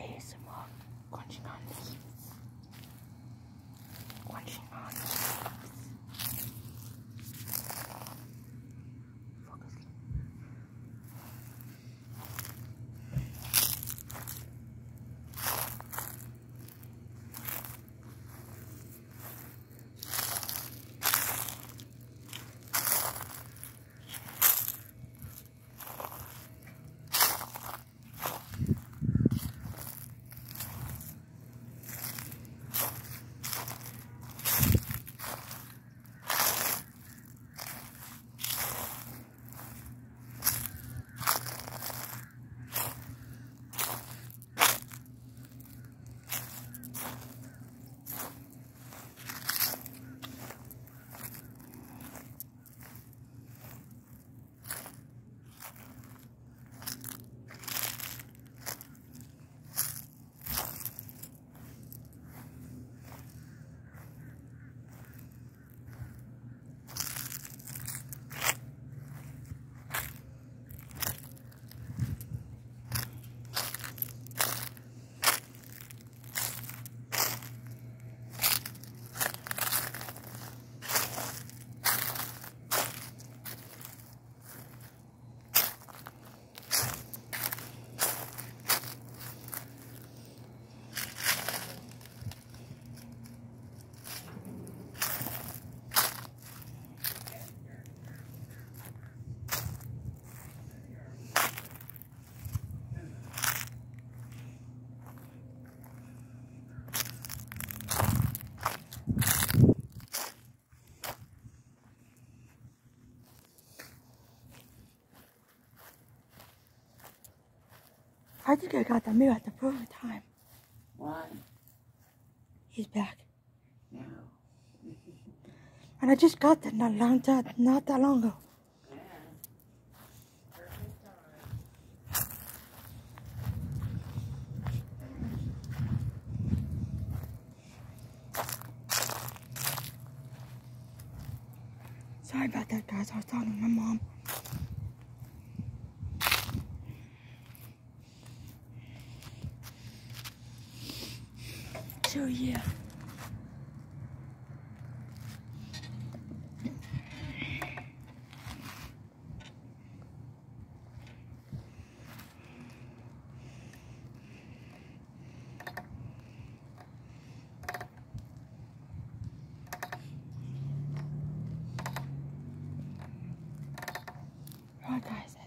ASMR crunching on. Crunching I think I got the mirror at the perfect time. Why? He's back. No. And I just got that not long that not that long ago. Yeah. Perfect time. Sorry about that guys, I was talking to my mom. So you. Alright guys,